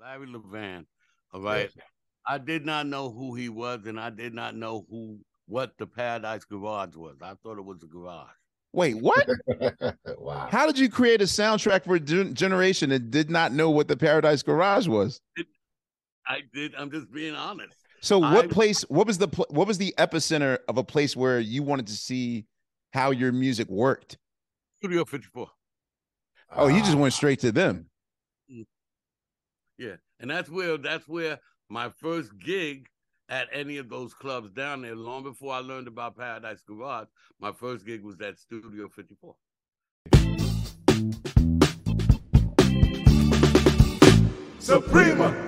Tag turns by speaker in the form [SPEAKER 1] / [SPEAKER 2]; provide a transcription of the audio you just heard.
[SPEAKER 1] Larry Levan. All right. I did not know who he was, and I did not know who what the Paradise Garage was. I thought it was a garage.
[SPEAKER 2] Wait, what?
[SPEAKER 3] wow.
[SPEAKER 2] How did you create a soundtrack for a gen- generation that did not know what the Paradise Garage was?
[SPEAKER 1] I did. I'm just being honest.
[SPEAKER 2] So, what
[SPEAKER 1] I-
[SPEAKER 2] place? What was the pl- what was the epicenter of a place where you wanted to see how your music worked?
[SPEAKER 1] Studio 54.
[SPEAKER 2] Oh, you just
[SPEAKER 3] Ah,
[SPEAKER 2] went straight to them.
[SPEAKER 1] Yeah, and that's where that's where my first gig at any of those clubs down there. Long before I learned about Paradise Garage, my first gig was at Studio 54.
[SPEAKER 4] Suprema.